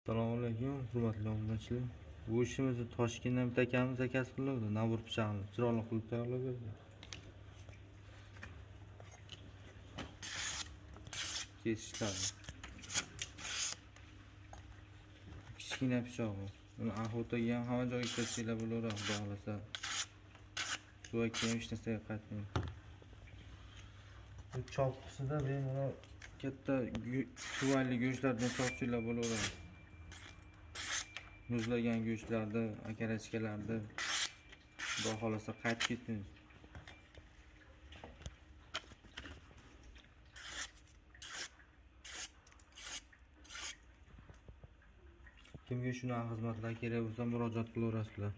assalomu alaykum hurmatli obunachilar. Bu ishimizni toshkentdan bitta akamiz akasi qiluvdi navbur pichog'ini chiroyli qilib tayyorlab berdi. Kesishlari kichkina pichoq bu buni охотаga ham hamma joyga kirsanglar bo'laveradi xudo xohlasa suvakka ham hech narsaga qaytmaydi. Bu chopqisida bemalol katta chuvalli go'shtlardan chopsanglar bo'laveradi. Muzlagan go'shtlarni akarachkalarni xudo xohlasa qaytib ketmaymiz kimga shunaqa xizmatlar kerak bo'lsa murojaat qilaverasizlar.